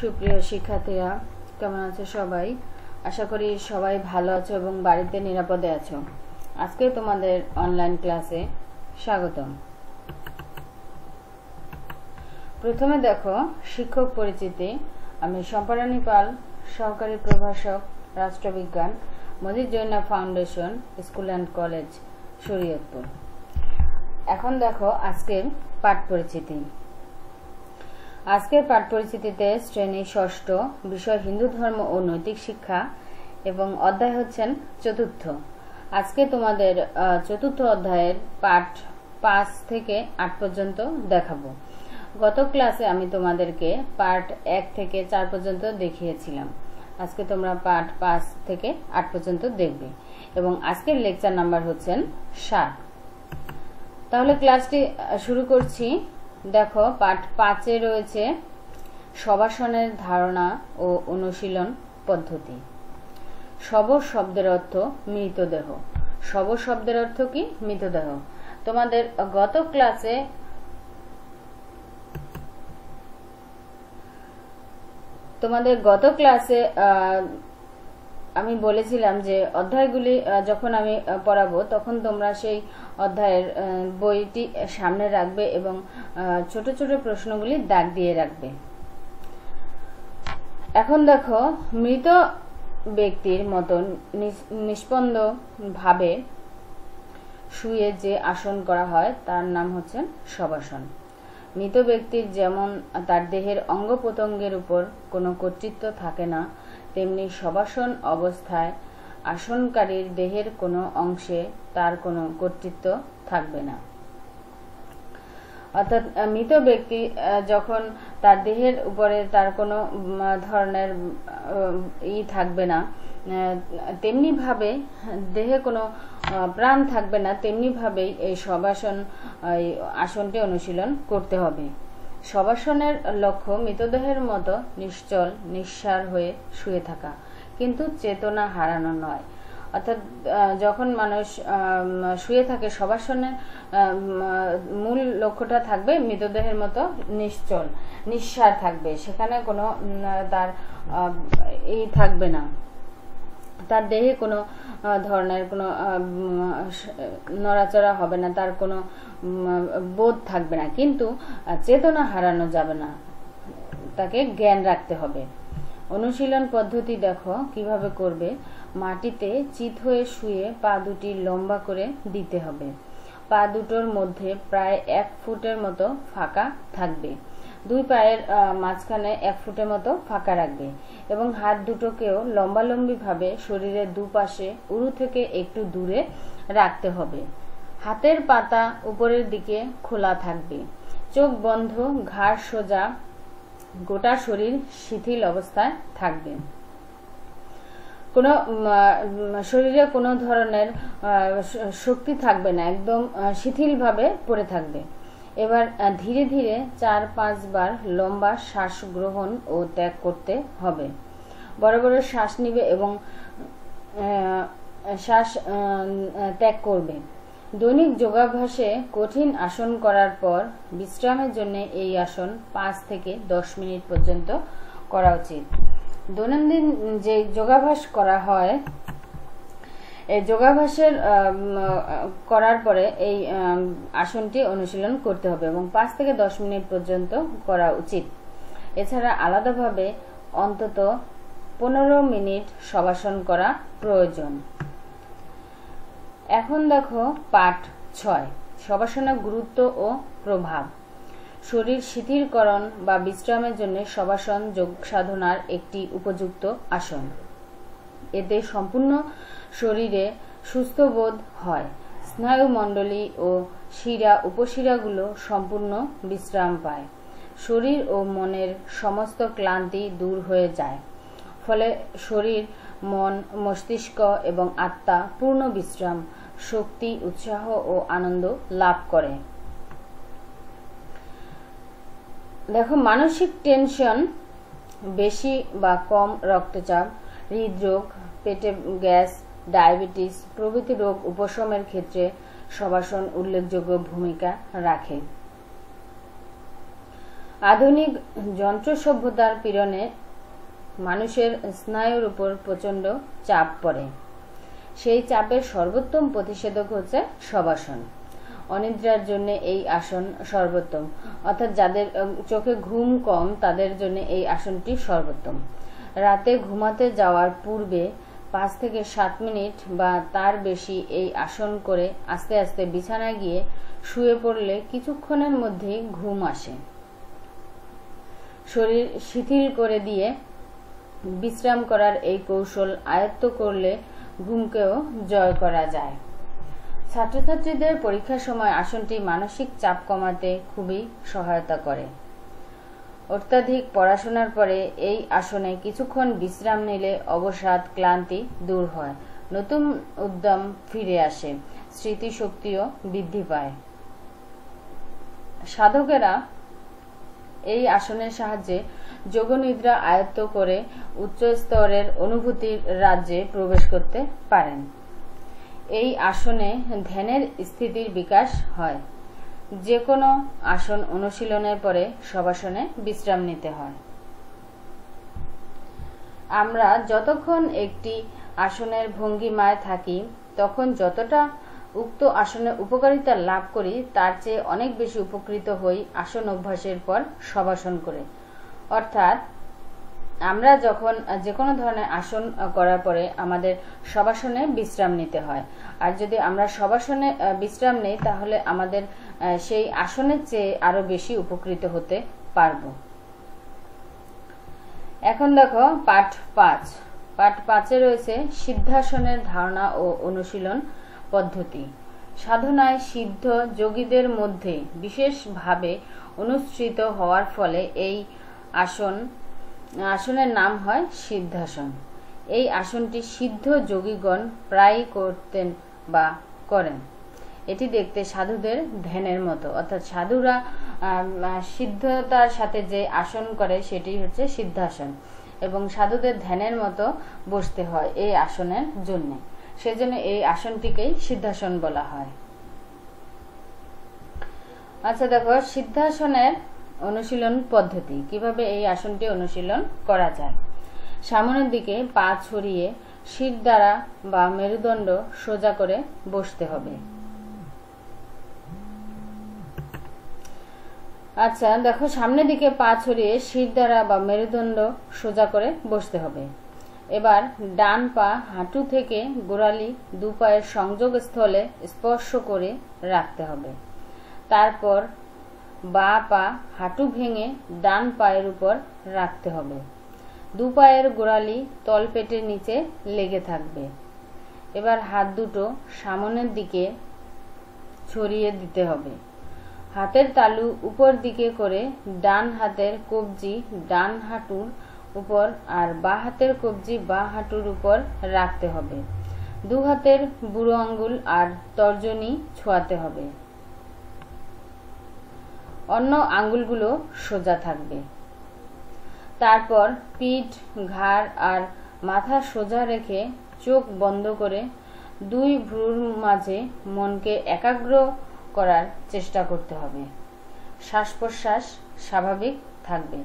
সুপ্রিয় শিক্ষার্থীরা, কেমন আছো সবাই? আশা করি সবাই ভালো আছো এবং বাড়িতে নিরাপদে আছো। আজকে তোমাদের অনলাইন ক্লাসে স্বাগতম। প্রথমে দেখো, শিক্ষক পরিচিতি। আমি সম্পারানী পাল সহকারী প্রভাষক, রাষ্ট্রবিজ্ঞান, Majid Joina foundation school and college Shariatpur. এখন দেখো আজকের পাঠ পরিচিতি। আজকের পাঠ পরিচিতিতে শ্রেণি ষষ্ঠ বিষয় হিন্দু ধর্ম ও নৈতিক শিক্ষা এবং অধ্যায় হচ্ছেন চতুর্থ। আজকে তোমাদের চতুর্থ অধ্যায়ের পাঠ পাঁচ থেকে আট পর্যন্ত দেখাবো। গত ক্লাসে আমি তোমাদেরকে পার্ট এক থেকে চার পর্যন্ত দেখিয়েছিলাম। আজকে তোমরা পাঠ পাঁচ থেকে আট পর্যন্ত দেখবে এবং আজকের লেকচার নাম্বার হচ্ছেন সাত। তাহলে ক্লাসটি শুরু করছি দেখো পাঠ পাঁচে রয়েছে সবাসনের ধারণা ও অনুশীলন পদ্ধতি। শব শব্দের অর্থ মৃতদেহ। শব শব্দের অর্থ কি? মৃতদেহ। তোমাদের গত ক্লাসে তোমাদের গত ক্লাসে আমি বলেছিলাম যে অধ্যায়গুলি যখন আমি পড়াবো, তখন তোমরা সেই অধ্যায়ের বইটি সামনে রাখবে এবং ছোট ছোট প্রশ্নগুলি দাগ দিয়ে রাখবে। এখন দেখো, মৃত ব্যক্তির মতন নিষ্পন্দ ভাবে শুয়ে যে আসন করা হয়, তার নাম হচ্ছে শবাসন। মৃত ব্যক্তির যেমন তার দেহের অঙ্গ প্রত্যঙ্গের উপর কোনো কর্তৃত্ব থাকে না, তেমনি শবাসন অবস্থায় আসনকারীর দেহের কোনো অংশে তার কোনো কর্তৃত্ব থাকবে না। অর্থাৎ মৃত ব্যক্তি যখন তার দেহের উপরে তার কোনো ধরনের ই থাকবে না তেমনিভাবে দেহে কোনো প্রাণ থাকবে না, তেমনি ভাবেই এই সবাসন আসনটি অনুশীলন করতে হবে। সবাসনের লক্ষ্য মৃতদেহের মতো নিশ্চল, নিঃসার হয়ে শুয়ে থাকা, কিন্তু চেতনা হারানো নয়। অর্থাৎ যখন মানুষ শুয়ে থাকে সবাসনের মূল লক্ষ্যটা থাকবে মৃতদেহের মতো নিশ্চল, নিঃসার থাকবে। সেখানে কোনো তার এই থাকবে না। তার দেহে কোনো ধরনের কোনো নড়াচড়া হবে না, তার কোনো বোধ থাকবে না। কিন্তু চেতনা হারানো যাবে না। তাকে জ্ঞান রাখতে হবে। অনুশীলন পদ্ধতি দেখো, কীভাবে করবে। মাটিতে চিত হয়ে শুয়ে পা দুটি লম্বা করে দিতে হবে। পা দুটোর মধ্যে প্রায় এক ফুটের মতো ফাঁকা থাকবে। দুই পায়ের মাঝখানে এক ফুটের মতো ফাঁকা রাখবে এবং হাত দুটোকেও লম্বালম্বিভাবে শরীরের দুপাশে উরু থেকে একটু দূরে রাখতে হবে। হাতের পাতা উপরের দিকে খোলা থাকবে। চোখ বন্ধ, ঘাড় সোজা, গোটা শরীর শিথিল অবস্থায় থাকবে। কোনো শরীরে কোনো ধরনের শক্তি থাকবে না, একদম শিথিলভাবে পড়ে থাকবে। এবার ধীরে ধীরে চার পাঁচবার লম্বা শ্বাস গ্রহণ ও ত্যাগ করতে হবে। বড় বড় শ্বাস নিবে এবং শ্বাস ত্যাগ করবে। দৈনিক যোগাভ্যাসে কঠিন আসন করার পর বিশ্রামের জন্য এই আসন পাঁচ থেকে দশ মিনিট পর্যন্ত করা উচিত। দৈনন্দিন যে যোগাভ্যাস করা হয় এই যোগাভ্যাসের করার পরে এই আসনটি অনুশীলন করতে হবে এবং পাঁচ থেকে দশ মিনিট পর্যন্ত করা উচিত। এছাড়া আলাদাভাবে অন্তত পনেরো মিনিট সবাসন করা প্রয়োজন। এখন দেখো পাঠ ছয় সবাসনের গুরুত্ব ও প্রভাব। শরীর শিথিলকরণ বা বিশ্রামের জন্য সবাসন যোগ সাধনার একটি উপযুক্ত আসন। এতে সম্পূর্ণ শরীরে সুস্থ বোধ হয়। স্নায়ুমণ্ডলী ও শিরা উপশিরাগুলো সম্পূর্ণ বিশ্রাম পায়। শরীর ও মনের সমস্ত ক্লান্তি দূর হয়ে যায়। ফলে শরীর, মন, মস্তিষ্ক এবং আত্মা পূর্ণ বিশ্রাম, শক্তি, উৎসাহ ও আনন্দ লাভ করে। দেখো, মানসিক টেনশন বেশি বা কম রক্তচাপ, হৃদরোগ পেটে গ্যাস, ডায়াবেটিস প্রভৃতি রোগ উপশমের ক্ষেত্রে সবাসন উল্লেখযোগ্য ভূমিকা রাখে। আধুনিক যন্ত্র সভ্যতার পীড়নে মানুষের স্নায়ুর উপর প্রচণ্ড চাপ পড়ে। সেই চাপের সর্বোত্তম প্রতিষেধক হচ্ছে শবাসন অনিদ্রার জন্য এই আসন সর্বোত্তম। অর্থাৎ যাদের চোখে ঘুম কম, তাদের জন্য এই আসনটি সর্বোত্তম। রাতে ঘুমাতে যাওয়ার পূর্বে পাঁচ থেকে সাত মিনিট বা তার বেশি এই আসন করে আস্তে আস্তে বিছানায় গিয়ে শুয়ে পড়লে কিছুক্ষণের মধ্যেই ঘুম আসে। শরীর শিথিল করে দিয়ে বিশ্রাম করার এই কৌশল আয়ত্ত করলে ঘুমকেও জয় করা যায়। ছাত্রছাত্রীদের পরীক্ষার সময় আসনটি মানসিক চাপ কমাতে খুবই সহায়তা করে। অত্যাধিক পড়াশোনার পরে এই আসনে কিছুক্ষণ বিশ্রাম নিলে অবসাদ ক্লান্তি দূর হয়। নতুন উদ্যম ফিরে আসে। স্মৃতিশক্তিও বৃদ্ধি পায়। সাধকেরা এই আসনের সাহায্যে যোগনিদ্রা আয়ত্ত করে উচ্চ স্তরের অনুভূতির রাজ্যে প্রবেশ করতে পারেন। এই আসনে ধ্যানের স্থিতির বিকাশ হয়। যে কোনো আসন অনুশীলনের পরে সবাসনে বিশ্রাম নিতে হয়। আমরা যতক্ষণ একটি আসনের ভঙ্গিমায় থাকি, তখন যতটা উক্ত আসনের উপকারিতা লাভ করি, তার চেয়ে অনেক বেশি উপকৃত হই আসন অভ্যাসের পর সবাসন করে। অর্থাৎ আমরা যখন যে কোনো ধরনের আসন করার পরে আমাদের সবাসনে বিশ্রাম নিতে হয়। আর যদি আমরা সবাসনে বিশ্রাম নেই, তাহলে আমাদের সেই আসনের চেয়ে আরও বেশি উপকৃত হতে পারব। এখন দেখো, পাঠ পাঁচ। পাঠ পাঁচে রয়েছে সিদ্ধাসনের ধারণা ও অনুশীলন পদ্ধতি। সাধনায় সিদ্ধ যোগীদের মধ্যে বিশেষভাবে অনুসৃত হওয়ার ফলে এই আসন আসনের নাম হয় সিদ্ধাসন। এই আসনটি সিদ্ধ যোগীগণ প্রায়ই করতেন বা করেন। এটি দেখতে সাধুদের ধ্যানের মতো। অর্থাৎ সাধুরা সিদ্ধতার সাথে যে আসন করে সেটি হচ্ছে সিদ্ধাসন এবং সাধুদের ধ্যানের মতো বসতে হয় এই আসনের জন্য। সেজন্য এই আসনটিকেই সিদ্ধাসন বলা হয়। আচ্ছা দেখো, সিদ্ধাসনের অনুশীলন পদ্ধতি। কীভাবে এই আসনটি অনুশীলন করা যায়? সামনের দিকে পা ছড়িয়ে শির দ্বারা বা মেরুদণ্ড সোজা করে বসতে হবে। আচ্ছা দেখো, সামনের দিকে পা ছড়িয়ে শির দ্বারা বা মেরুদণ্ড সোজা করে বসতে হবে। এবার ডান পা হাঁটু থেকে গোড়ালি দু পায়ের সংযোগ স্থলে স্পর্শ করে রাখতে হবে। তারপর বা পা হাঁটু ভেঙে ডান পায়ের উপর রাখতে হবে। দু পায়ের গোড়ালি তলপেটের নিচে লেগে থাকবে। এবার হাত দুটো সামনের দিকে ছড়িয়ে দিতে হবে। হাতের তালু উপর দিকে করে ডান হাতের কবজি ডান হাঁটুর উপর আর বা হাতের কবজি বা হাঁটুর উপর রাখতে হবে। দু হাতের বুড়ো আঙ্গুল আর তর্জনী ছোঁয়াতে হবে। অন্য আঙ্গুলগুলো সোজা থাকবে। তারপর পিঠ, ঘাড় আর মাথা সোজা রেখে চোখ বন্ধ করে দুই ভ্রুর মাঝে মনকে একাগ্র করার চেষ্টা করতে হবে। শ্বাস প্রশ্বাস স্বাভাবিক থাকবে।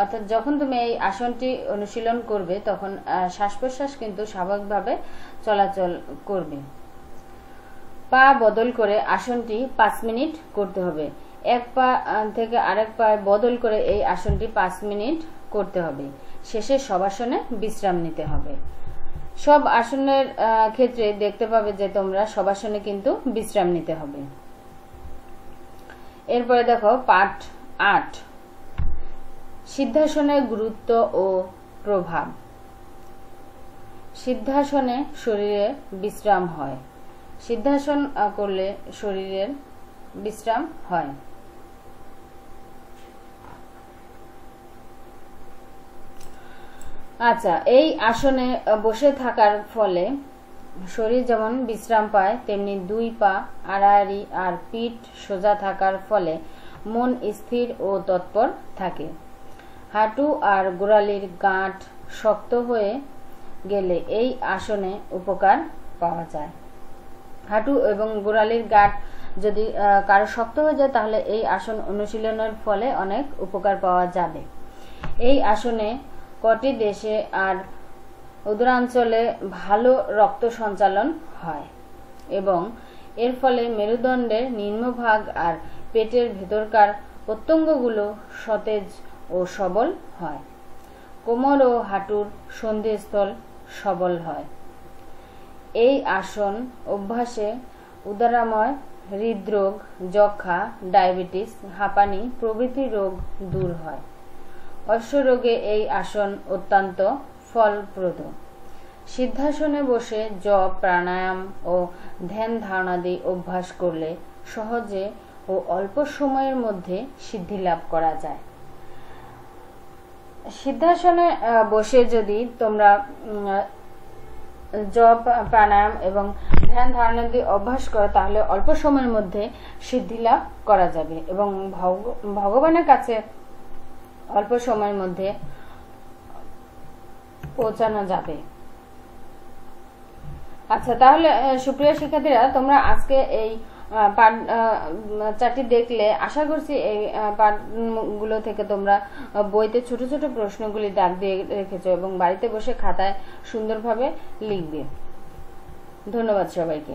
অর্থাৎ যখন তুমি এই আসনটি অনুশীলন করবে, তখন শ্বাস প্রশ্বাস কিন্তু স্বাভাবিকভাবে চলাচল করবে। পা বদল করে আসনটি পাঁচ মিনিট করতে হবে। এক পা থেকে আরেক পায়ে বদল করে এই আসনটি পাঁচ মিনিট করতে হবে। শেষে সব আসনে বিশ্রাম নিতে হবে। সব আসনের ক্ষেত্রে দেখতে পাবে যে তোমরা সব আসনে কিন্তু বিশ্রাম নিতে হবে। এরপরে দেখো, পাঠ আট। সিদ্ধাসনের গুরুত্ব ও প্রভাব। সিদ্ধাসনে শরীরে বিশ্রাম হয়। সিদ্ধাসন করলে শরীরের বিশ্রাম হয়। আচ্ছা এই আসনে বসে থাকার ফলে শরীর যেমন বিশ্রাম পায়, তেমনি দুই পা, আড়াআড়ি আর পিঠ সোজা থাকার ফলে মন স্থির ও তৎপর থাকে। হাঁটু আর গোড়ালির গাঁট শক্ত হয়ে গেলে এই আসনে উপকার পাওয়া যায়। হাঁটু এবং গোড়ালির গাঁট যদি কারও শক্ত হয়ে যায়, তাহলে এই আসন অনুশীলনের ফলে অনেক উপকার পাওয়া যাবে। এই আসনে কটি দেশে আর উদরাঞ্চলে ভালো রক্ত সঞ্চালন হয় এবং এর ফলে মেরুদণ্ডের নিম্নভাগ আর পেটের ভেতরকার প্রত্যঙ্গগুলো সতেজ ও সবল হয়। কোমর ও হাঁটুর সন্ধিস্থল সবল হয়। এই আসন অভ্যাসে উদারাময় হৃদরোগ যক্ষা ডায়াবেটিস, হাঁপানি প্রভৃতি রোগ দূর হয়। অশ্বরোগে এই আসন অত্যন্ত ফলপ্রদ। সিদ্ধাসনে বসে জপ, প্রাণায়াম ও ধ্যান ধারণাদি অভ্যাস করলে সহজে ও অল্প সময়ের মধ্যে সিদ্ধি লাভ করা যায়। সিদ্ধাসনে বসে যদি তোমরা জপ, প্রাণায়াম এবং ধ্যান ধারণা দিয়ে অভ্যাস করো, তাহলে অল্প সময়ের মধ্যে সিদ্ধি লাভ করা যাবে এবং ভগ- ভগবানের কাছে অল্প সময়ের মধ্যে পৌঁছানো যাবে। আচ্ছা তাহলে সুপ্রিয় শিক্ষার্থীরা, তোমরা আজকে এই পাঠ চারটি দেখলে, আশা করছি এই পাঠগুলো থেকে তোমরা বইতে ছোট ছোট প্রশ্নগুলি দাগ দিয়ে রেখেছো এবং বাড়িতে বসে খাতায় সুন্দরভাবে লিখবে। ধন্যবাদ সবাইকে।